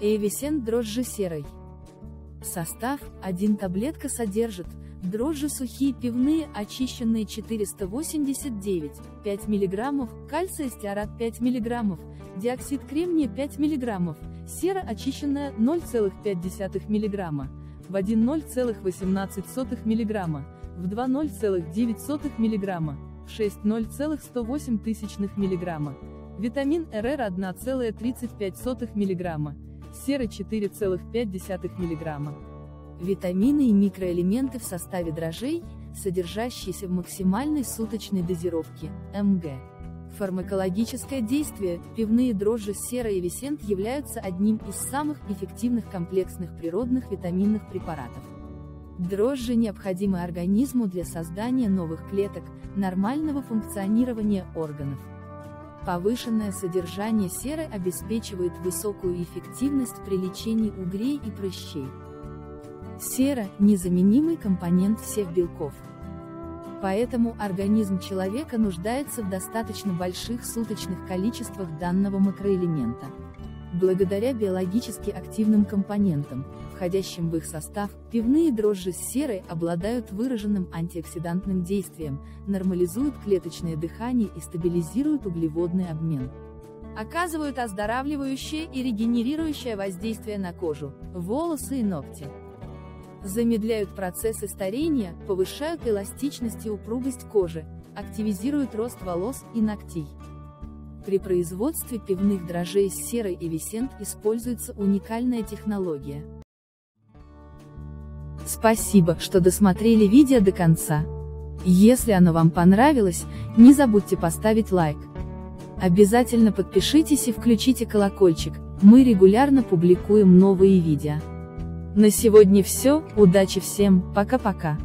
Эвисент дрожжи серой. Состав, 1 таблетка содержит, дрожжи сухие пивные очищенные 489, 5 мг, кальция стеарат 5 мг, диоксид кремния 5 мг, сера очищенная 0,5 мг, в 1 0,18 мг, в 2 0,9 мг, в 6 0,108 мг, витамин РР 1,35 мг, сера 4,5 мг. Витамины и микроэлементы в составе дрожжей, содержащиеся в максимальной суточной дозировке, МГ. Фармакологическое действие, пивные дрожжи сера и висент являются одним из самых эффективных комплексных природных витаминных препаратов. Дрожжи необходимы организму для создания новых клеток, нормального функционирования органов. Повышенное содержание серы обеспечивает высокую эффективность при лечении угрей и прыщей. Сера – незаменимый компонент всех белков. Поэтому организм человека нуждается в достаточно больших суточных количествах данного макроэлемента. Благодаря биологически активным компонентам, входящим в их состав, пивные дрожжи с серой обладают выраженным антиоксидантным действием, нормализуют клеточное дыхание и стабилизируют углеводный обмен. Оказывают оздоравливающее и регенерирующее воздействие на кожу, волосы и ногти. Замедляют процессы старения, повышают эластичность и упругость кожи, активизируют рост волос и ногтей. При производстве пивных дрожжей с серой и висент используется уникальная технология. Спасибо, что досмотрели видео до конца. Если оно вам понравилось, не забудьте поставить лайк. Обязательно подпишитесь и включите колокольчик, мы регулярно публикуем новые видео. На сегодня все, удачи всем, пока-пока.